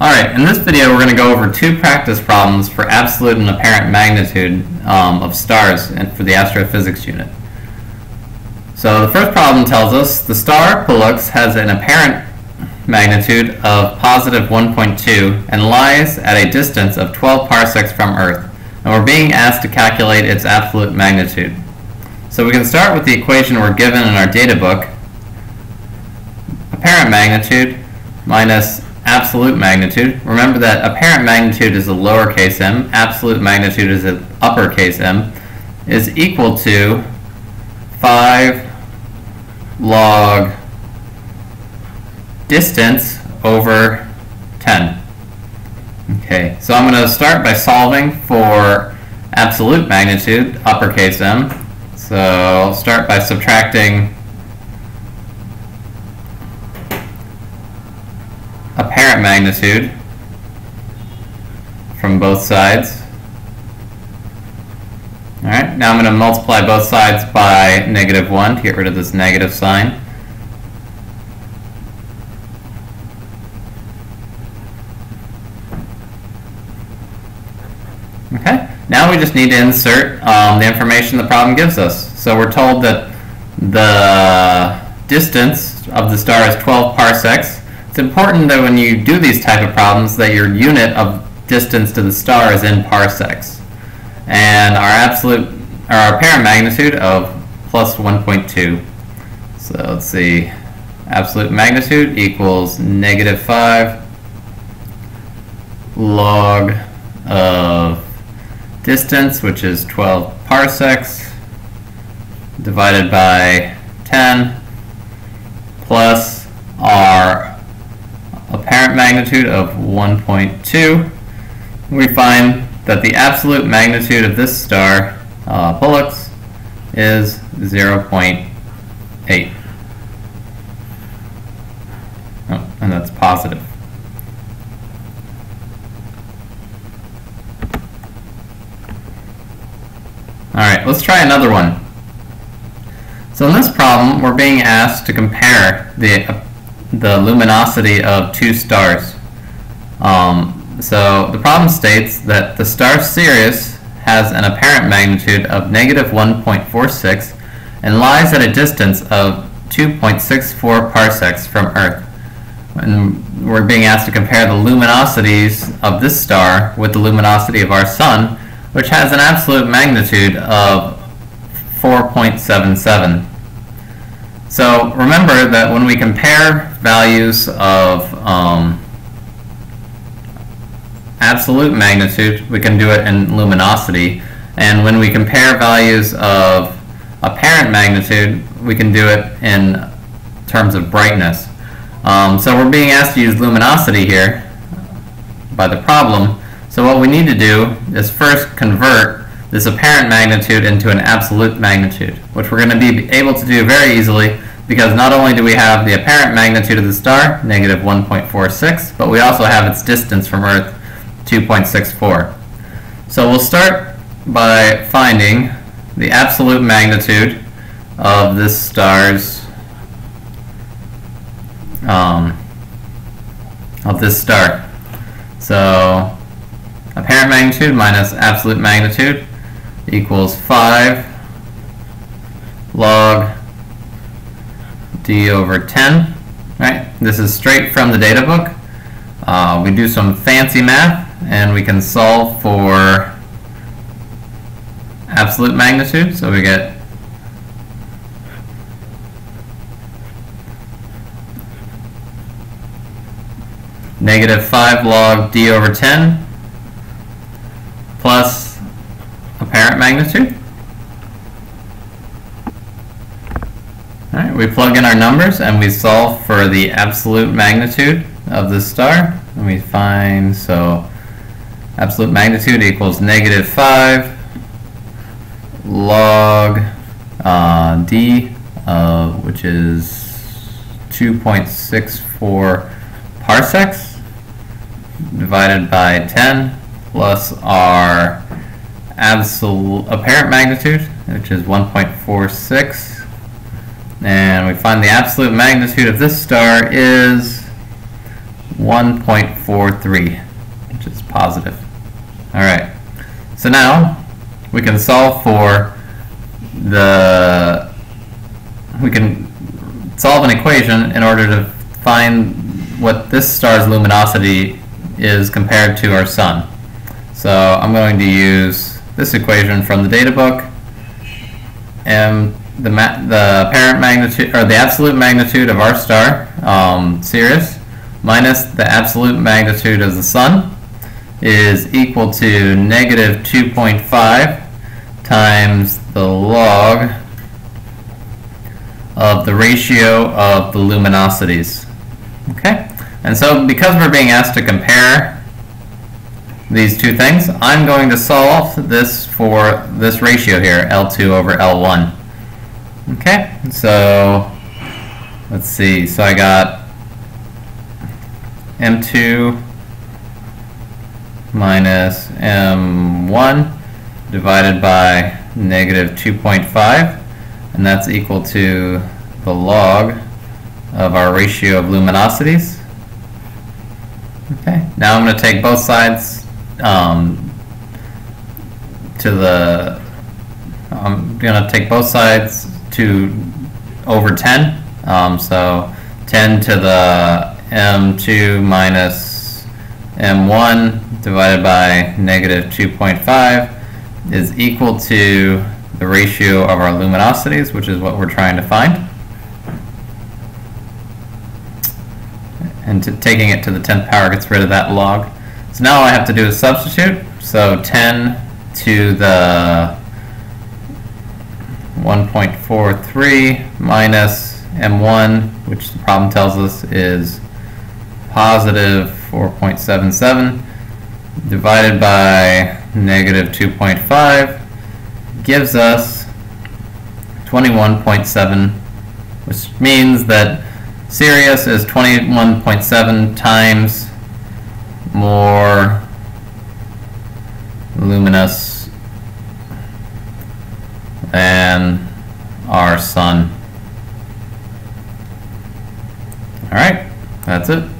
Alright, in this video we're going to go over two practice problems for absolute and apparent magnitude um, of stars for the astrophysics unit. So the first problem tells us the star Pollux has an apparent magnitude of positive 1.2 and lies at a distance of 12 parsecs from Earth, and we're being asked to calculate its absolute magnitude. So we can start with the equation we're given in our data book. Apparent magnitude minus absolute magnitude. Remember that apparent magnitude is a lowercase m, absolute magnitude is an uppercase m, is equal to 5 log distance over 10. Okay, so I'm going to start by solving for absolute magnitude, uppercase m. So I'll start by subtracting magnitude from both sides. Alright, now I'm going to multiply both sides by negative 1 to get rid of this negative sign. Okay, now we just need to insert um, the information the problem gives us. So we're told that the distance of the star is 12 parsecs, it's important that when you do these type of problems that your unit of distance to the star is in parsecs. And our absolute, or our apparent magnitude of plus 1.2. So let's see, absolute magnitude equals negative 5 log of distance, which is 12 parsecs, divided by 10, plus magnitude of 1.2, we find that the absolute magnitude of this star, uh, Pollux, is 0.8. Oh, and that's positive. Alright, let's try another one. So in this problem, we're being asked to compare the the luminosity of two stars. Um, so the problem states that the star Sirius has an apparent magnitude of negative 1.46 and lies at a distance of 2.64 parsecs from Earth. And we're being asked to compare the luminosities of this star with the luminosity of our Sun, which has an absolute magnitude of 4.77. So remember that when we compare values of um, absolute magnitude, we can do it in luminosity. And when we compare values of apparent magnitude, we can do it in terms of brightness. Um, so we're being asked to use luminosity here by the problem. So what we need to do is first convert this apparent magnitude into an absolute magnitude, which we're going to be able to do very easily because not only do we have the apparent magnitude of the star, negative 1.46, but we also have its distance from Earth, 2.64. So we'll start by finding the absolute magnitude of this star's um, of this star. So apparent magnitude minus absolute magnitude equals 5 log d over 10. Right? This is straight from the data book. Uh, we do some fancy math and we can solve for absolute magnitude. So we get negative 5 log d over 10 plus apparent magnitude. Alright, we plug in our numbers and we solve for the absolute magnitude of the star. And we find, so absolute magnitude equals negative 5 log uh, d, uh, which is 2.64 parsecs divided by 10 plus our absolute apparent magnitude, which is 1.46. And we find the absolute magnitude of this star is 1.43, which is positive. All right, so now we can solve for the, we can solve an equation in order to find what this star's luminosity is compared to our sun. So I'm going to use this equation from the data book. M the, the apparent magnitude, or the absolute magnitude of our star, um, Sirius, minus the absolute magnitude of the sun is equal to negative 2.5 times the log of the ratio of the luminosities. Okay? And so because we're being asked to compare these two things, I'm going to solve this for this ratio here, L2 over L1. Okay, so let's see. So I got M2 minus M1 divided by negative 2.5 and that's equal to the log of our ratio of luminosities. Okay, now I'm going to take both sides um, to the, I'm going to take both sides to over 10. Um, so 10 to the m2 minus m1 divided by negative 2.5 is equal to the ratio of our luminosities, which is what we're trying to find. And to, taking it to the 10th power gets rid of that log. So now all I have to do is substitute. So 10 to the 1.43 minus m1, which the problem tells us is positive 4.77, divided by negative 2.5, gives us 21.7, which means that Sirius is 21.7 times more luminous than our sun. Alright, that's it.